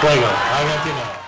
Juego. Argentina.